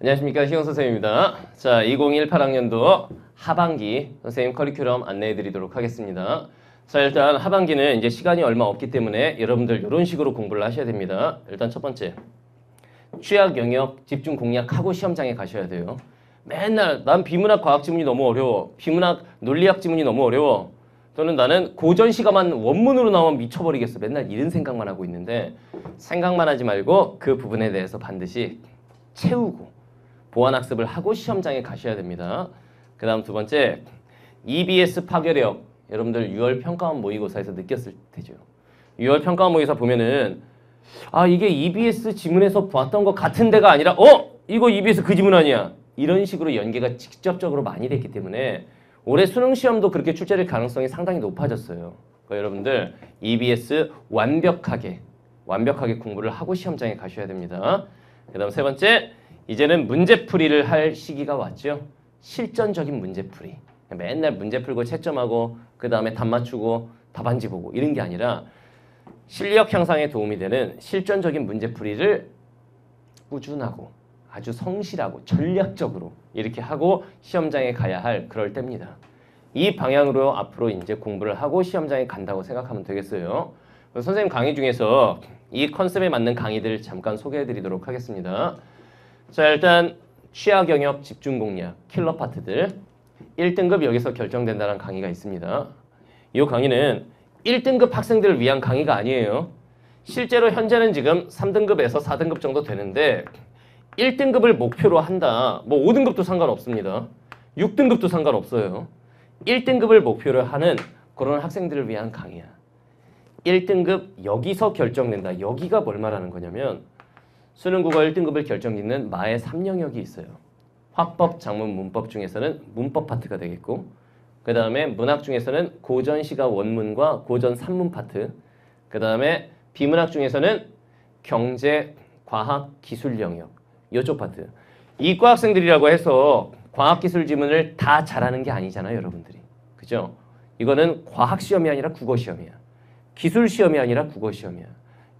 안녕하십니까 시영 선생님입니다. 자, 2018학년도 하반기 선생님 커리큘럼 안내해 드리도록 하겠습니다. 자, 일단 하반기는 이제 시간이 얼마 없기 때문에 여러분들 이런 식으로 공부를 하셔야 됩니다. 일단 첫 번째. 취약 영역 집중 공략하고 시험장에 가셔야 돼요. 맨날 난 비문학 과학 지문이 너무 어려워. 비문학 논리학 지문이 너무 어려워. 또는 나는 고전 시가만 원문으로 나오면 미쳐버리겠어. 맨날 이런 생각만 하고 있는데 생각만 하지 말고 그 부분에 대해서 반드시 채우고 보완 학습을 하고 시험장에 가셔야 됩니다. 그 다음 두 번째 EBS 파괴력 여러분들 6월 평가원 모의고사에서 느꼈을 테죠. 6월 평가원 모의고사 보면은 아 이게 EBS 지문에서 봤던 것 같은 데가 아니라 어 이거 EBS 그 지문 아니야 이런 식으로 연계가 직접적으로 많이 됐기 때문에 올해 수능 시험도 그렇게 출제될 가능성이 상당히 높아졌어요. 그러니까 여러분들 EBS 완벽하게 완벽하게 공부를 하고 시험장에 가셔야 됩니다. 그 다음 세 번째 이제는 문제풀이를 할 시기가 왔죠. 실전적인 문제풀이. 맨날 문제 풀고 채점하고 그 다음에 답 맞추고 답안지 보고 이런 게 아니라 실력 향상에 도움이 되는 실전적인 문제풀이를 꾸준하고 아주 성실하고 전략적으로 이렇게 하고 시험장에 가야 할 그럴 때입니다. 이 방향으로 앞으로 이제 공부를 하고 시험장에 간다고 생각하면 되겠어요. 선생님 강의 중에서 이 컨셉에 맞는 강의들 잠깐 소개해 드리도록 하겠습니다. 자, 일단 취약 영역 집중 공략 킬러 파트들 1등급 여기서 결정된다는 강의가 있습니다. 이 강의는 1등급 학생들을 위한 강의가 아니에요. 실제로 현재는 지금 3등급에서 4등급 정도 되는데 1등급을 목표로 한다. 뭐 5등급도 상관없습니다. 6등급도 상관없어요. 1등급을 목표로 하는 그런 학생들을 위한 강의야. 1등급 여기서 결정된다. 여기가 뭘 말하는 거냐면 수능 국어 1등급을 결정짓는 마의 3영역이 있어요. 화법, 작문, 문법 중에서는 문법 파트가 되겠고 그 다음에 문학 중에서는 고전 시가 원문과 고전 산문 파트 그 다음에 비문학 중에서는 경제, 과학, 기술 영역 이쪽 파트 이과 학생들이라고 해서 과학기술 지문을 다 잘하는 게 아니잖아요 여러분들이 그죠? 이거는 과학 시험이 아니라 국어 시험이야 기술 시험이 아니라 국어 시험이야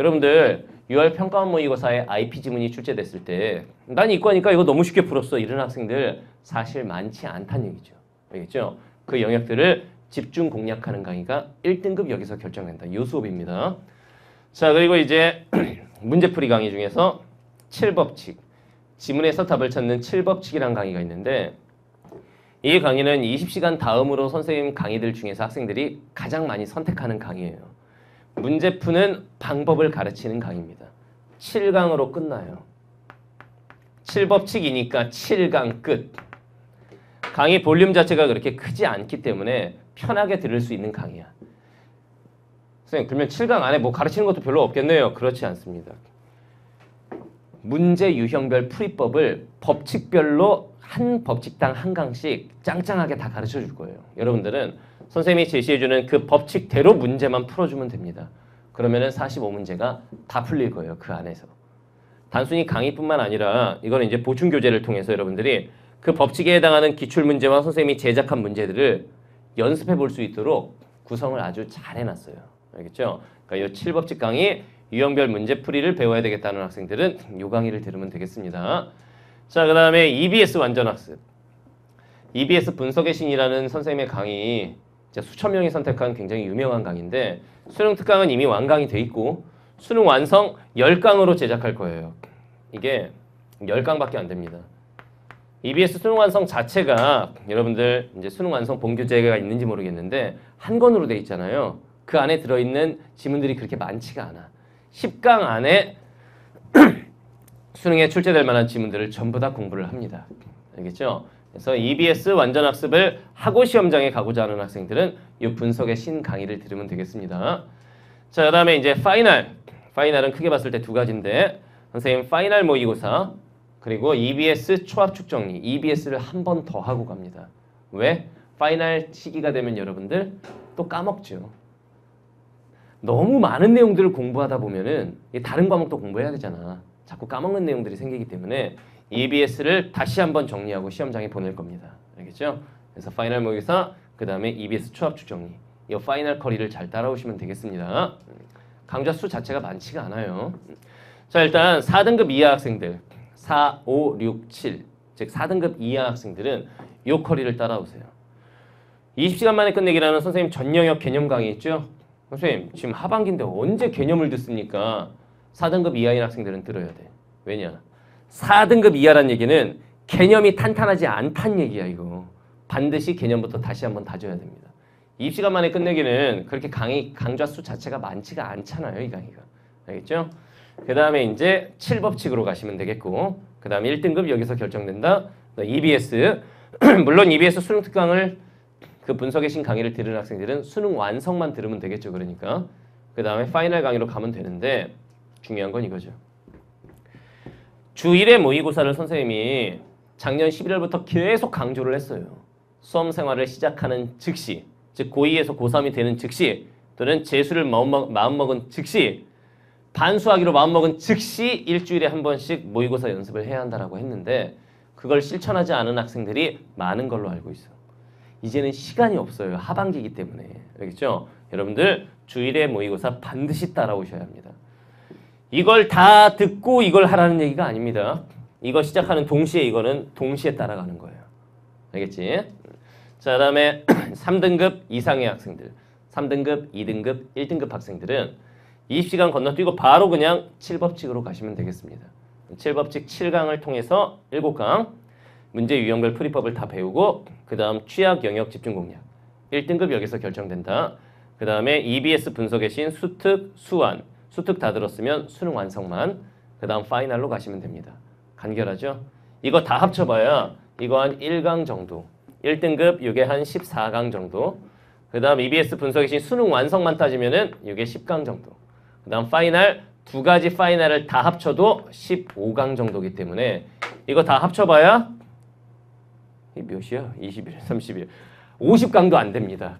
여러분들 6월 평가원 모의고사에 IP 지문이 출제됐을 때 난 이과니까 이거 너무 쉽게 풀었어 이런 학생들 사실 많지 않다는 얘기죠. 알겠죠? 그 영역들을 집중 공략하는 강의가 1등급 여기서 결정된다. 이 수업입니다. 자 그리고 이제 문제풀이 강의 중에서 7법칙 지문에서 답을 찾는 7법칙이라는 강의가 있는데 이 강의는 20시간 다음으로 선생님 강의들 중에서 학생들이 가장 많이 선택하는 강의예요. 문제 푸는 방법을 가르치는 강의입니다. 7강으로 끝나요. 7법칙이니까 7강 끝. 강의 볼륨 자체가 그렇게 크지 않기 때문에 편하게 들을 수 있는 강의야. 선생님, 그러면 7강 안에 뭐 가르치는 것도 별로 없겠네요. 그렇지 않습니다. 문제 유형별 풀이법을 법칙별로 한 법칙당 한 강씩 짱짱하게 다 가르쳐 줄 거예요. 여러분들은 선생님이 제시해주는 그 법칙대로 문제만 풀어주면 됩니다. 그러면은 45문제가 다 풀릴 거예요. 그 안에서. 단순히 강의뿐만 아니라 이거는 이제 보충 교재를 통해서 여러분들이 그 법칙에 해당하는 기출 문제와 선생님이 제작한 문제들을 연습해 볼 수 있도록 구성을 아주 잘 해놨어요. 알겠죠? 그러니까 이 7법칙 강의 유형별 문제풀이를 배워야 되겠다는 학생들은 이 강의를 들으면 되겠습니다. 자, 그 다음에 EBS 완전 학습. EBS 분석의 신이라는 선생님의 강의 수천 명이 선택한 굉장히 유명한 강의인데 수능 특강은 이미 완강이 돼 있고 수능 완성 10강으로 제작할 거예요. 이게 10강밖에 안 됩니다. EBS 수능 완성 자체가 여러분들 이제 수능 완성 본교재가 있는지 모르겠는데 한 권으로 돼 있잖아요. 그 안에 들어있는 지문들이 그렇게 많지가 않아. 10강 안에 수능에 출제될 만한 지문들을 전부 다 공부를 합니다. 알겠죠? 그래서 EBS 완전 학습을 하고 시험장에 가고자 하는 학생들은 이 분석의 신 강의를 들으면 되겠습니다. 자, 그 다음에 이제 final. final은 크게 봤을 때 두 가지인데 선생님 final 모의고사 그리고 EBS 총 압축 정리 EBS를 한 번 더 하고 갑니다. 왜? final 시기가 되면 여러분들 또 까먹죠. 너무 많은 내용들을 공부하다 보면은 이 다른 과목도 공부해야 되잖아. 자꾸 까먹는 내용들이 생기기 때문에 EBS를 다시 한번 정리하고 시험장에 보낼 겁니다. 알겠죠? 그래서 final 모의고사 그 다음에 EBS 총 압축 정리 이 final 커리를 잘 따라오시면 되겠습니다. 강좌 수 자체가 많지가 않아요. 자 일단 4등급 이하 학생들 4, 5, 6, 7, 즉 4등급 이하 학생들은 요 커리를 따라오세요. 20시간 만에 끝내기라는 선생님 전 영역 개념 강의 있죠? 선생님 지금 하반기인데 언제 개념을 듣습니까? 4등급 이하인 학생들은 들어야 돼. 왜냐? 4등급 이하란 얘기는 개념이 탄탄하지 않단 얘기야 이거. 반드시 개념부터 다시 한번 다져야 됩니다. 20시간 만에 끝내기는 그렇게 강의 강좌 수 자체가 많지가 않잖아요 이 강의가. 알겠죠? 그 다음에 이제 7법칙으로 가시면 되겠고 그 다음에 1등급 여기서 결정된다. EBS 물론 EBS 수능 특강을 그 분석의 신 강의를 들은 학생들은 수능 완성만 들으면 되겠죠. 그러니까 그 다음에 파이널 강의로 가면 되는데 중요한 건 이거죠. 주1회 모의고사를 선생님이 작년 11월부터 계속 강조를 했어요. 수험 생활을 시작하는 즉시, 즉 고2에서 고3이 되는 즉시 또는 재수를 마음먹, 마음먹은 즉시 반수하기로 마음먹은 즉시 일주일에 한 번씩 모의고사 연습을 해야 한다라고 했는데 그걸 실천하지 않은 학생들이 많은 걸로 알고 있어. 이제는 시간이 없어요. 하반기이기 때문에. 알겠죠? 여러분들 주일에 모의고사 반드시 따라오셔야 합니다. 이걸 다 듣고 이걸 하라는 얘기가 아닙니다. 이거 시작하는 동시에 이거는 동시에 따라가는 거예요. 알겠지? 자, 그다음에 3등급 이상의 학생들, 3등급, 2등급, 1등급 학생들은 20시간 건너뛰고 바로 그냥 7법칙으로 가시면 되겠습니다. 7법칙 7강을 통해서 7강 문제 유형별 풀이법을 다 배우고 그 다음 취약 영역 집중 공략 1등급 여기서 결정된다. 그 다음에 EBS 분석의 신 수특, 수완 수특 다 들었으면 수능 완성만 그 다음 final로 가시면 됩니다. 간결하죠? 이거 다 합쳐봐야 이거 한 1강 정도 1등급 이게 한 14강 정도 그 다음 EBS 분석의 신 수능 완성만 따지면 은 이게 10강 정도 그 다음 final 두 가지 final을 다 합쳐도 15강 정도기 때문에 이거 다 합쳐봐야 이 몇이야? 21, 31. 50강도 안 됩니다.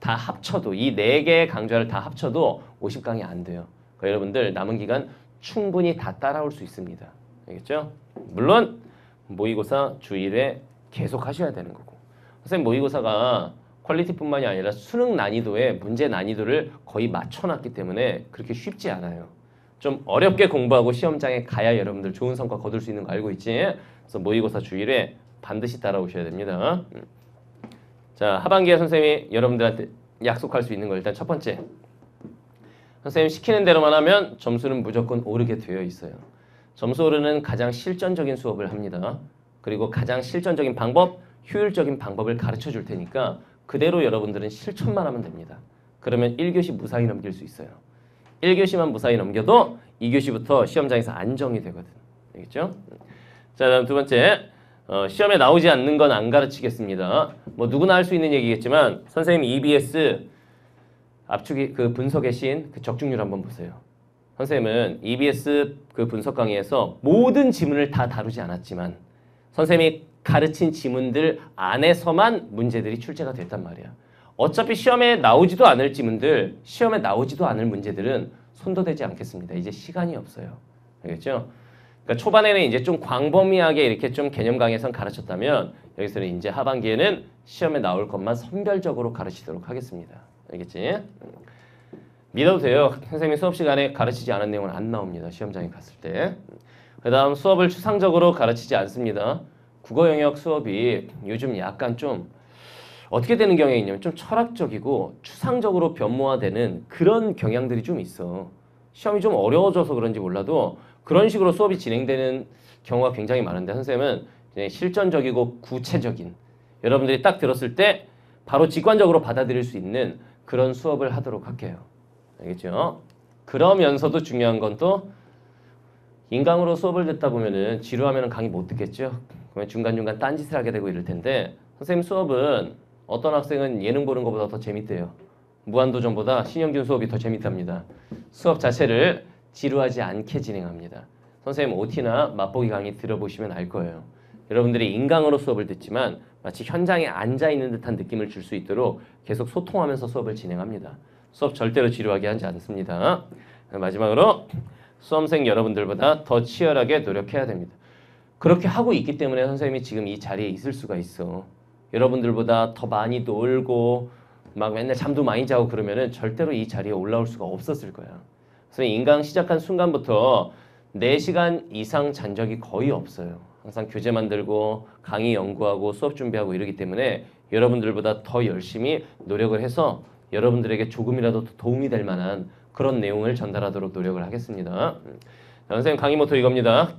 다 합쳐도 이 네 개의 강좌를 다 합쳐도 50강이 안 돼요. 그러니까 여러분들 남은 기간 충분히 다 따라올 수 있습니다. 알겠죠? 물론 모의고사 주일에 계속 하셔야 되는 거고. 선생님 모의고사가 퀄리티뿐만이 아니라 수능 난이도에 문제 난이도를 거의 맞춰놨기 때문에 그렇게 쉽지 않아요. 좀 어렵게 공부하고 시험장에 가야 여러분들 좋은 성과 거둘 수 있는 거 알고 있지? 그래서 모의고사 주일에 반드시 따라오셔야 됩니다. 음. 자 하반기에 선생님이 여러분들한테 약속할 수 있는 거 일단 첫 번째 선생님 시키는 대로만 하면 점수는 무조건 오르게 되어 있어요. 점수 오르는 가장 실전적인 수업을 합니다. 그리고 가장 실전적인 방법, 효율적인 방법을 가르쳐 줄 테니까 그대로 여러분들은 실천만 하면 됩니다. 그러면 1교시 무사히 넘길 수 있어요. 1교시만 무사히 넘겨도 2교시부터 시험장에서 안정이 되거든. 알겠죠? 자, 다음 두 번째. 어, 시험에 나오지 않는 건 안 가르치겠습니다. 뭐 누구나 할 수 있는 얘기겠지만 선생님 EBS 압축이 그 분석의 신 그 적중률 한번 보세요. 선생님은 EBS 그 분석 강의에서 모든 지문을 다 다루지 않았지만 선생님이 가르친 지문들 안에서만 문제들이 출제가 됐단 말이야. 어차피 시험에 나오지도 않을 지문들, 시험에 나오지도 않을 문제들은 손도 대지 않겠습니다. 이제 시간이 없어요. 알겠죠? 그러니까 초반에는 이제 좀 광범위하게 이렇게 좀 개념 강의에선 가르쳤다면 여기서는 이제 하반기에는 시험에 나올 것만 선별적으로 가르치도록 하겠습니다. 알겠지? 믿어도 돼요. 선생님이 수업 시간에 가르치지 않은 내용은 안 나옵니다. 시험장에 갔을 때. 그 다음 수업을 추상적으로 가르치지 않습니다. 국어 영역 수업이 요즘 약간 좀 어떻게 되는 경향이 있냐면 좀 철학적이고 추상적으로 변모화되는 그런 경향들이 좀 있어. 시험이 좀 어려워져서 그런지 몰라도 그런 식으로 수업이 진행되는 경우가 굉장히 많은데 선생님은 실전적이고 구체적인 여러분들이 딱 들었을 때 바로 직관적으로 받아들일 수 있는 그런 수업을 하도록 할게요. 알겠죠? 그러면서도 중요한 건 또 인강으로 수업을 듣다 보면은 지루하면 강의 못 듣겠죠? 그러면 중간중간 딴짓을 하게 되고 이럴 텐데 선생님 수업은 어떤 학생은 예능 보는 것보다 더 재밌대요. 무한도전보다 신영균 수업이 더 재밌답니다. 수업 자체를 지루하지 않게 진행합니다. 선생님 OT나 맛보기 강의 들어보시면 알 거예요. 여러분들이 인강으로 수업을 듣지만 마치 현장에 앉아 있는 듯한 느낌을 줄 수 있도록 계속 소통하면서 수업을 진행합니다. 수업 절대로 지루하게 하지 않습니다. 마지막으로 수험생 여러분들보다 더 치열하게 노력해야 됩니다. 그렇게 하고 있기 때문에 선생님이 지금 이 자리에 있을 수가 있어. 여러분들보다 더 많이 놀고 막 맨날 잠도 많이 자고 그러면은 절대로 이 자리에 올라올 수가 없었을 거야. 그래서 인강 시작한 순간부터 4시간 이상 잔 적이 거의 없어요. 항상 교재 만들고 강의 연구하고 수업 준비하고 이러기 때문에 여러분들보다 더 열심히 노력을 해서 여러분들에게 조금이라도 더 도움이 될 만한 그런 내용을 전달하도록 노력을 하겠습니다. 음. 자, 선생님 강의 모토 이겁니다.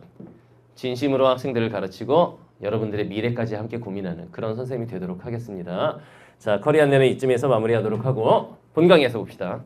진심으로 학생들을 가르치고 여러분들의 미래까지 함께 고민하는 그런 선생님이 되도록 하겠습니다. 자, 커리 안내는 이쯤에서 마무리하도록 하고 본 강의에서 봅시다.